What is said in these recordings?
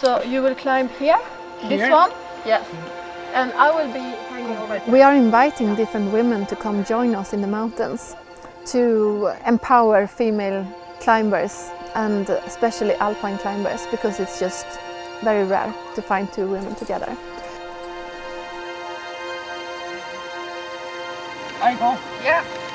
So you will climb here, this one, yes. And I will be hanging over. We are inviting different women to come join us in the mountains to empower female climbers and especially alpine climbers because it's just very rare to find two women together. I go. Yeah.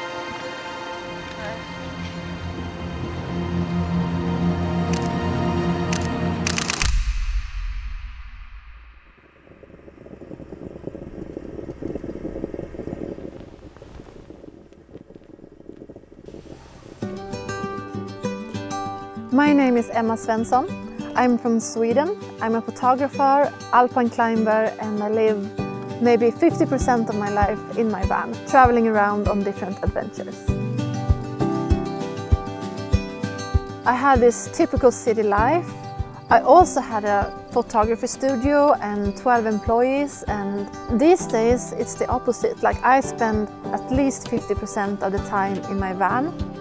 My name is Emma Svensson. I'm from Sweden. I'm a photographer, alpine climber, and I live maybe 50% of my life in my van, traveling around on different adventures. I had this typical city life. I also had a photography studio and 12 employees and these days it's the opposite. Like I spend at least 50% of the time in my van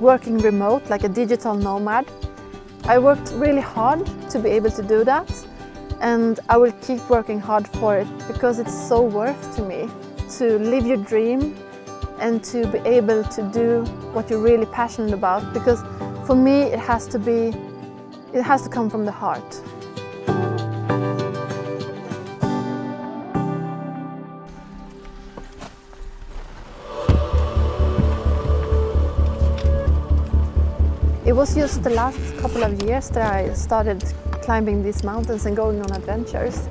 working remote like a digital nomad. I worked really hard to be able to do that and I will keep working hard for it because it's so worth to me to live your dream and to be able to do what you're really passionate about because for me it has to be it has to come from the heart. It was just the last couple of years that I started climbing these mountains and going on adventures.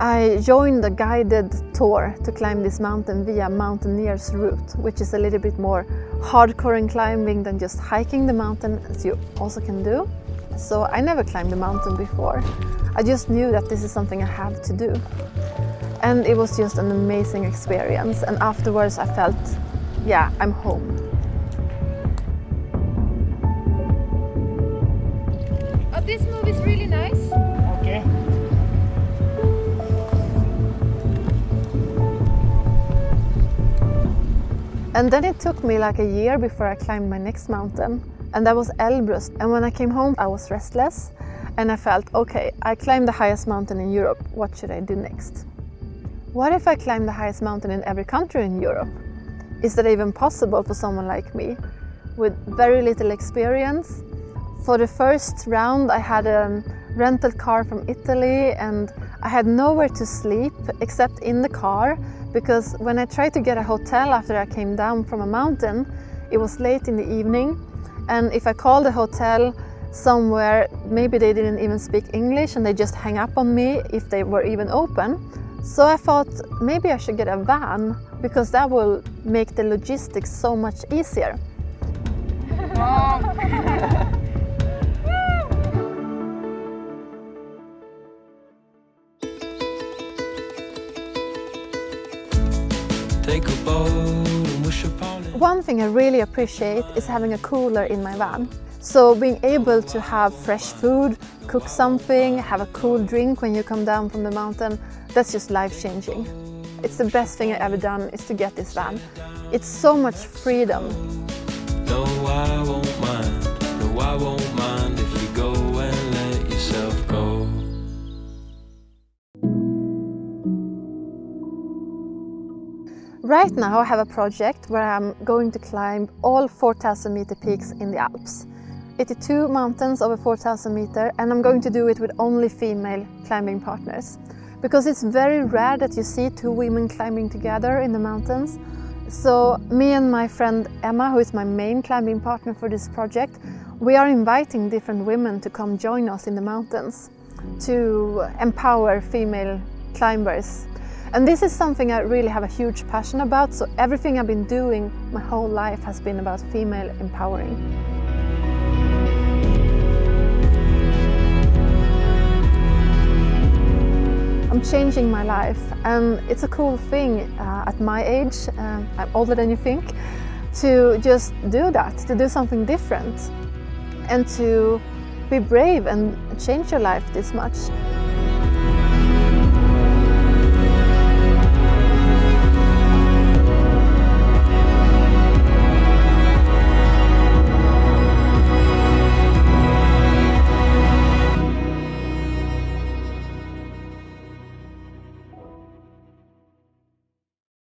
I joined a guided tour to climb this mountain via Mountaineers Route, which is a little bit more hardcore in climbing than just hiking the mountain, as you also can do. So I never climbed the mountain before. I just knew that this is something I have to do. And it was just an amazing experience. And afterwards I felt, yeah, I'm home. This move is really nice. Okay. And then it took me like a year before I climbed my next mountain, and that was Elbrus. And when I came home, I was restless, and I felt, okay, I climbed the highest mountain in Europe, what should I do next? What if I climb the highest mountain in every country in Europe? Is that even possible for someone like me with very little experience? For the first round, I had a rental car from Italy and I had nowhere to sleep except in the car because when I tried to get a hotel after I came down from a mountain, it was late in the evening. And if I called a hotel somewhere, maybe they didn't even speak English and they just hang up on me if they were even open. So I thought maybe I should get a van because that will make the logistics so much easier. One thing I really appreciate is having a cooler in my van. So being able to have fresh food, cook something, have a cool drink when you come down from the mountain, that's just life changing. It's the best thing I've ever done is to get this van. It's so much freedom. Right now I have a project where I'm going to climb all 4000 meter peaks in the Alps. 82 mountains over 4000 meter and I'm going to do it with only female climbing partners. Because it's very rare that you see two women climbing together in the mountains. So me and my friend Emma, who is my main climbing partner for this project, we are inviting different women to come join us in the mountains to empower female climbers and this is something I really have a huge passion about, so everything I've been doing my whole life has been about female empowering. I'm changing my life and it's a cool thing uh, at my age, um, I'm older than you think, to just do that, to do something different and to be brave and change your life this much.